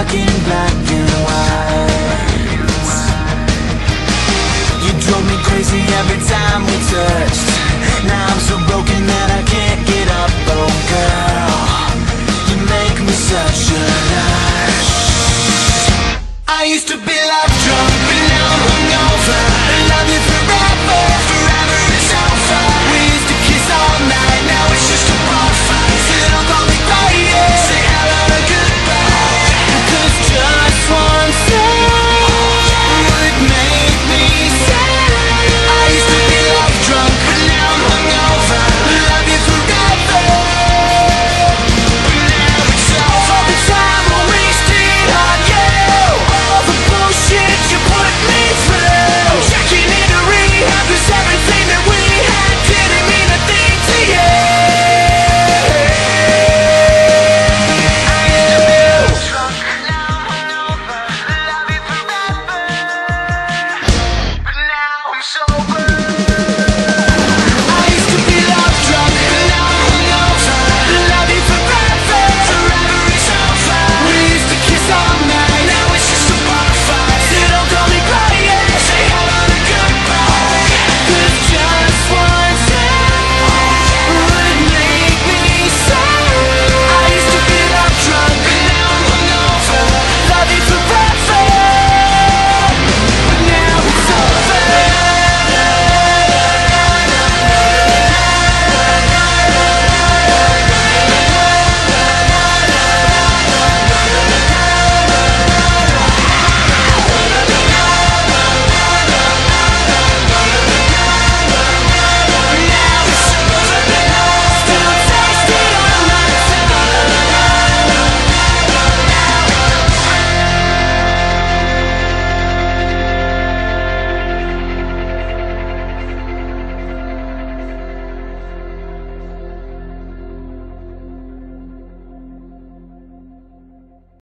stuck in black and white. You drove me crazy every time we touched. Now I'm so broken